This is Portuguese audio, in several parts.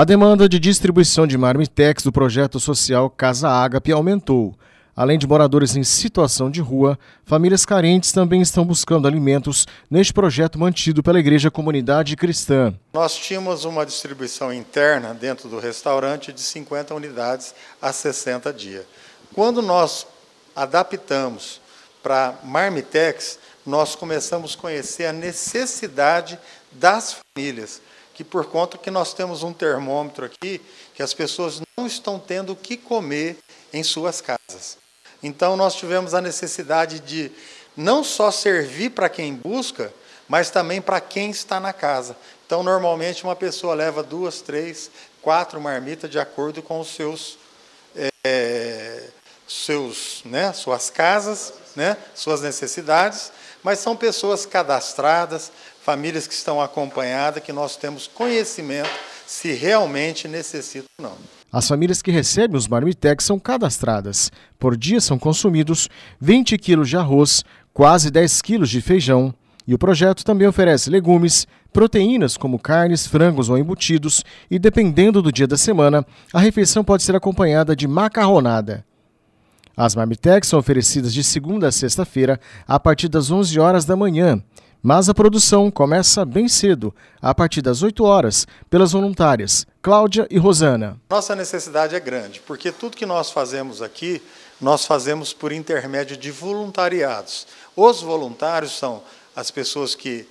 A demanda de distribuição de marmitex do projeto social Casa Ágape aumentou. Além de moradores em situação de rua, famílias carentes também estão buscando alimentos neste projeto mantido pela Igreja Comunidade Cristã. Nós tínhamos uma distribuição interna dentro do restaurante de 50 unidades a 60 dias. Quando nós adaptamos para Marmitex, nós começamos a conhecer a necessidade das famílias que por conta que nós temos um termômetro aqui, que as pessoas não estão tendo o que comer em suas casas. Então nós tivemos a necessidade de não só servir para quem busca, mas também para quem está na casa. Então normalmente uma pessoa leva duas, três, quatro marmitas de acordo com os seus, é, seus, né, suas casas, né, suas necessidades, mas são pessoas cadastradas, famílias que estão acompanhadas, que nós temos conhecimento se realmente necessitam ou não. As famílias que recebem os marmitex são cadastradas. Por dia são consumidos 20 quilos de arroz, quase 10 quilos de feijão. E o projeto também oferece legumes, proteínas como carnes, frangos ou embutidos, e dependendo do dia da semana, a refeição pode ser acompanhada de macarronada. As marmitex são oferecidas de segunda a sexta-feira, a partir das 11 horas da manhã mas a produção começa bem cedo, a partir das 8 horas, pelas voluntárias Cláudia e Rosana. Nossa necessidade é grande, porque tudo que nós fazemos aqui, nós fazemos por intermédio de voluntariados. Os voluntários são as pessoas que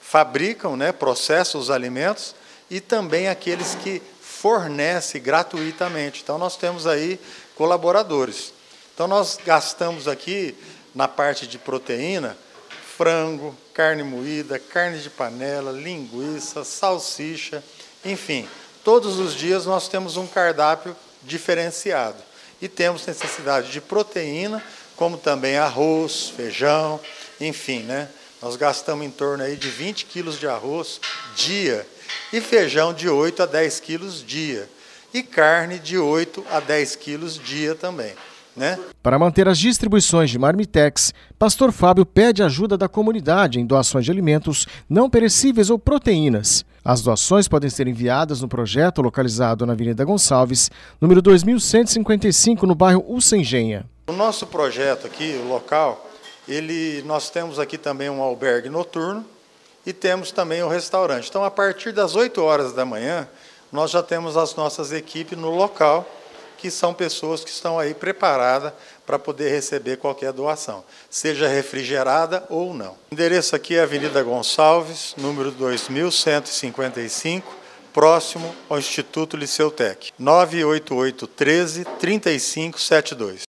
fabricam, né, processam os alimentos e também aqueles que fornecem gratuitamente. Então nós temos aí colaboradores. Então nós gastamos aqui na parte de proteína frango, carne moída, carne de panela, linguiça, salsicha, enfim, todos os dias nós temos um cardápio diferenciado e temos necessidade de proteína, como também arroz, feijão, enfim, né? Nós gastamos em torno aí de 20 quilos de arroz dia e feijão de 8 a 10 quilos dia e carne de 8 a 10 quilos dia também. Né? Para manter as distribuições de marmitex, Pastor Fábio pede ajuda da comunidade em doações de alimentos não perecíveis ou proteínas. As doações podem ser enviadas no projeto localizado na Avenida Gonçalves, número 2155, no bairro Ucengenha. O nosso projeto aqui, o local, ele, nós temos aqui também um albergue noturno e temos também o um restaurante. Então, a partir das 8 horas da manhã, nós já temos as nossas equipes no local que são pessoas que estão aí preparadas para poder receber qualquer doação, seja refrigerada ou não. O endereço aqui é Avenida Gonçalves, número 2155, próximo ao Instituto Liceu Tec. 988 13 3572.